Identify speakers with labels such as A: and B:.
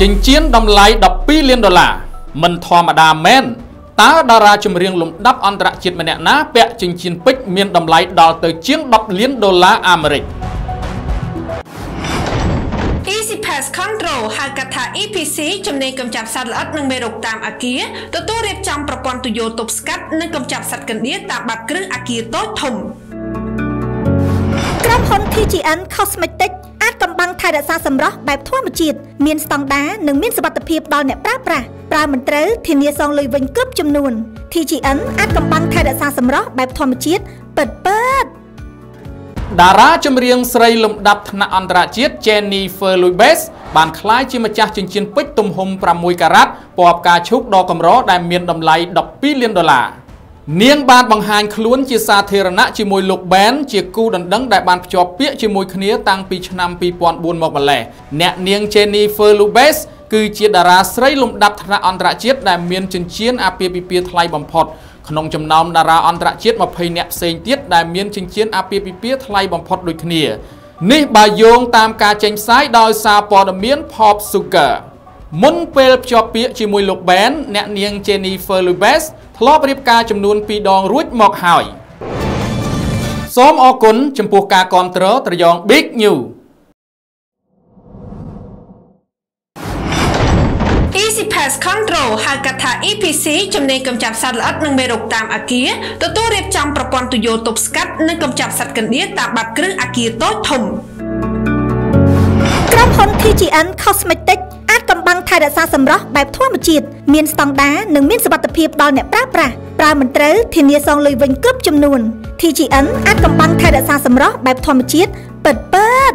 A: ចិញ្ចៀនតម្លៃ12លានដុល្លារមិនធម្មតាមែនតើតារាចម្រៀងលំដាប់អន្តរជាតិម្នាក់ណាពាក់ចិញ្ចៀនពេជ្រមានតម្លៃដល់ទៅជាង10លានដុល្លារអាមេរិក
B: Easy Pass Control ហៅកាត់ថា EPC ជំនាញកម្ចាត់សត្វល្អិតនិងមេរោគតាមអាគារទទួលរៀបចំប្រព័ន្ធទុយោទប់ស្កាត់និងកម្ចាត់សត្វកណ្ដៀរតាមបាតគ្រឹះអាគារតូចធំ
C: ក្រុមហ៊ុន TGN Cosmetic អាចកំបាំងថែ រក្សាសម្រស់បែបធម្មជាតិមានស្តង់ដារនិងមានសុវត្ថិភាពដល់អ្នកប្រើប្រាស់ប្រើមិនត្រូវធានាសងលុយវិញគ្រប់ចំនួន TGN អាចកំបាំងថែរក្សាសម្រស់បែបធម្មជាតិពិតពិត
A: តារាចម្រៀងស្រីលំដាប់ថ្នាក់អន្តរជាតិ Jennifer Lopez បានក្លាយជាម្ចាស់ចិញ្ចៀនពេជ្រទំហំ6ការ៉ាត់ពណ៌ផ្កាឈូកដ៏កម្រដែលមានតម្លៃ12លានដុល្លារ នាងបានបង្ហាញខ្លួនជាសាធារណៈជាមួយលោក Ben ជាគូដណ្ដឹងដែលបានភ្ជាប់ពាក្យជាមួយគ្នាតាំងពីឆ្នាំ2004មកម្លេះអ្នកនាង Jennifer Lopez គឺជាតារាស្រីលំដាប់ថ្នាក់អន្តរជាតិដែលមានចិញ្ចៀនអាពាហ៍ពិពាហ៍ថ្លៃបំផុតក្នុងចំណោមតារាអន្តរជាតិ20នាក់ផ្សេងទៀតដែលមានចិញ្ចៀនអាពាហ៍ពិពាហ៍ថ្លៃបំផុតដូចគ្នានេះបើយោងតាមការចេញផ្សាយដោយសារព័ត៌មាន Pop Sugar មុនពេលភ្ជាប់ពាក្យជាមួយលោក Ben អ្នកនាង Jennifer Lopez ធ្លាប់រៀបការចំនួន2ដងរួចមកហើយសូមអរគុណចំពោះការគាំទ្រត្រយង Big News
B: Easy Pass Control ហៅកាត់ថា EPC ជំនាញកម្ចាត់សត្វល្អិតនិងមេរោគតាមអាគារទទួលរៀបចំប្រព័ន្ធទុយោទប់ស្កាត់និងកម្ចាត់សត្វកណ្ដៀរតាមបាតគ្រឹះអាគារតូចធំ
C: ក្រុមហ៊ុន TGN Cosmetic អាចកំបាំង ថែរក្សាសម្រស់បែបធម្មជាតិមានស្តង់ដារនិងមានសុវត្ថិភាពដល់អ្នកប្រើប្រាស់ប្រើមិនត្រូវធានាសងលុយវិញគ្រប់ចំនួន TGN អាចកំបាំងថែរក្សាសម្រស់បែបធម្មជាតិពិតពិត